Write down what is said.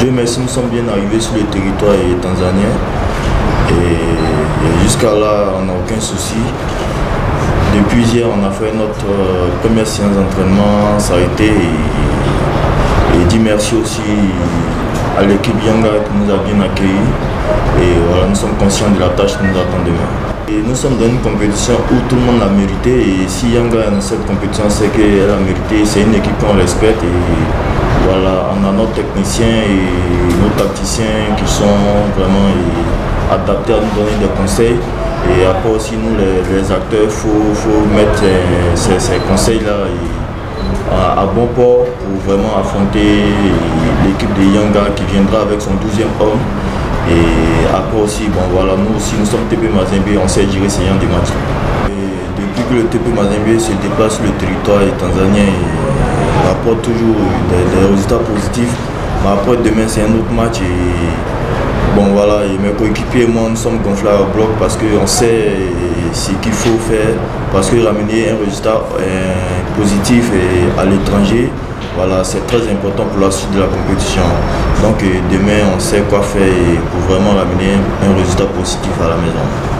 Dieu merci, nous sommes bien arrivés sur le territoire tanzanien. Et, jusqu'à là, on n'a aucun souci. Depuis hier, on a fait notre euh, première séance d'entraînement, ça a été. Et, dit merci aussi à l'équipe Yanga qui nous a bien accueillis. Et voilà, nous sommes conscients de la tâche qui nous attend demain. Et nous sommes dans une compétition où tout le monde l'a mérité. Et si Yanga est dans cette compétition, c'est qu'elle a mérité. C'est une équipe qu'on respecte. Et voilà, on a nos techniciens et nos tacticiens qui sont vraiment adaptés à nous donner des conseils. Et après aussi, nous, les, acteurs, il faut, mettre euh, ces, conseils-là à, bon port pour vraiment affronter l'équipe de Yanga qui viendra avec son 12e homme. Et après aussi, bon voilà, nous aussi, nous sommes TP Mazembe, on sait gérer ces gens des matchs. depuis que le TP Mazembe se déplace le territoire tanzanien, rapporte toujours des, résultats positifs. Mais après, demain, c'est un autre match. Et bon, voilà, mes coéquipiers et moi, nous sommes gonflés à bloc parce qu'on sait ce qu'il faut faire. Parce que ramener un résultat euh, positif à l'étranger, voilà, c'est très important pour la suite de la compétition. Donc demain, on sait quoi faire pour vraiment ramener un résultat positif à la maison.